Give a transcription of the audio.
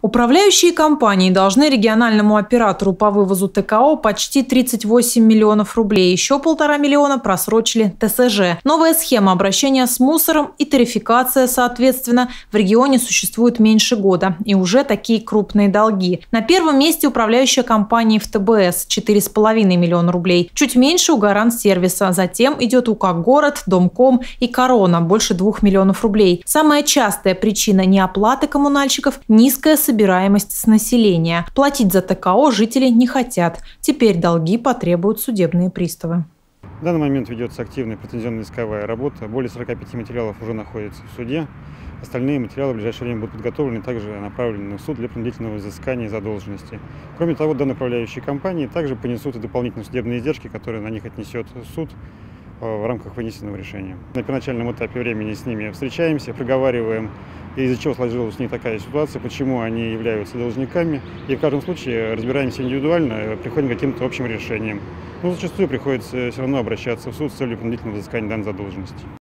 Управляющие компании должны региональному оператору по вывозу ТКО почти 38 миллионов рублей. Еще полтора миллиона просрочили ТСЖ. Новая схема обращения с мусором и тарификация, соответственно, в регионе существует меньше года. И уже такие крупные долги. На первом месте управляющая компания в ТБС – 4,5 миллиона рублей. Чуть меньше у Гарант сервиса. Затем идет УК «Город», Домком и Корона – больше 2 миллионов рублей. Самая частая причина неоплаты коммунальщиков – низкая собираемость с населения. Платить за ТКО жители не хотят. Теперь долги потребуют судебные приставы. В данный момент ведется активная претензионно-исковая работа. Более 45 материалов уже находятся в суде. Остальные материалы в ближайшее время будут подготовлены также направлены в суд для принудительного взыскания задолженности. Кроме того, данные управляющие компании также понесут и дополнительные судебные издержки, которые на них отнесет суд в рамках вынесенного решения. На первоначальном этапе времени с ними встречаемся, проговариваем, из-за чего сложилась них такая ситуация, почему они являются должниками. И в каждом случае разбираемся индивидуально, приходим к каким-то общим решениям. Но зачастую приходится все равно обращаться в суд с целью принудительного взыскания данной задолженности.